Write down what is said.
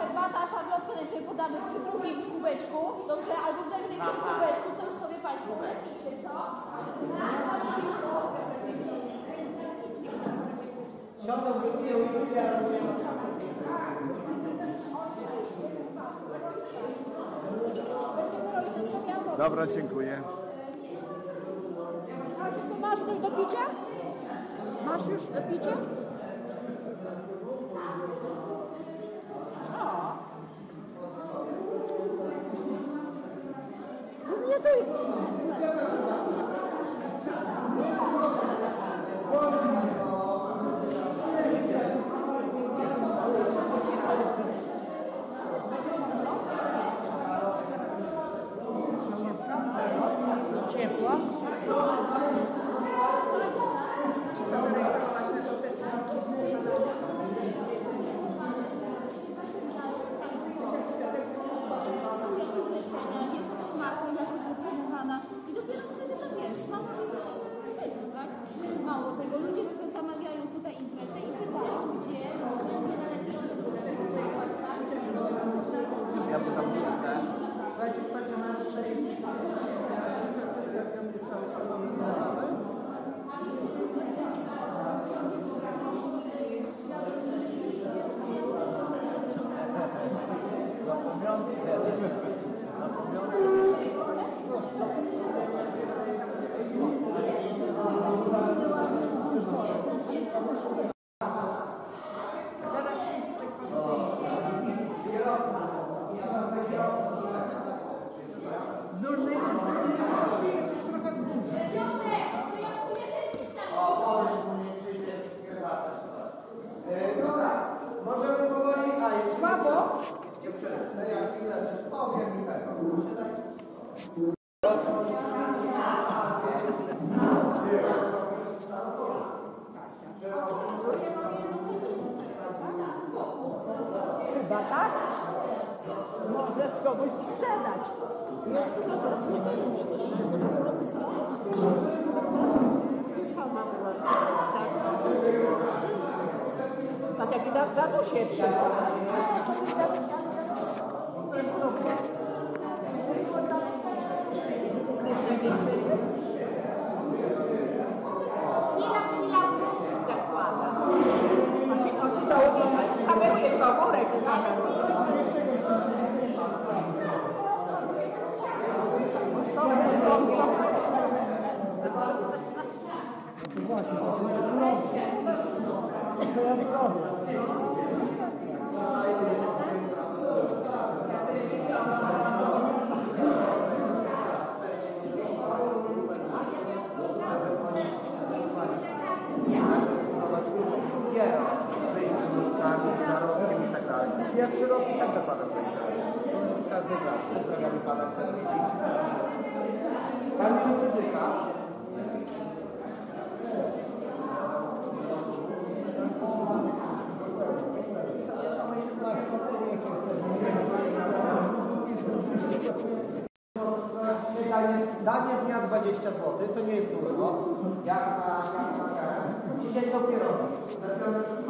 herbata, szarlotkę najpierw podamy przy drugim kubeczku, dobrze? Albo najwyżej w tym kubeczku, co już sobie Państwo lepicie, co? Siądą, wypiją i wypiją, ale nie ma to. Dobra, dziękuję. Kasiu, to masz coś do picia? Masz już do picia? Nie reklamowana i dopiero wtedy to wiesz, ma możliwość wyboru, tak? Mało tego, ludzie na przykład zamawiają tutaj imprezę i pytają, gdzie gdzie listę. Słuchajcie, tak? Możesz komuś sprzedać. Sama była Tak jak i na Danusie Chwila, to, worek Nie, wyjść z minutami, z zarobkiem i tak dalej. Pierwszy rok i tak dopada wyjść. Każdy raz. Pozdrawiamy Pana z telewizji. Pan. Danie, danie dnia 20 zł, to nie jest dużo. Jak na, jak na, jak. Dzisiaj są pierogi.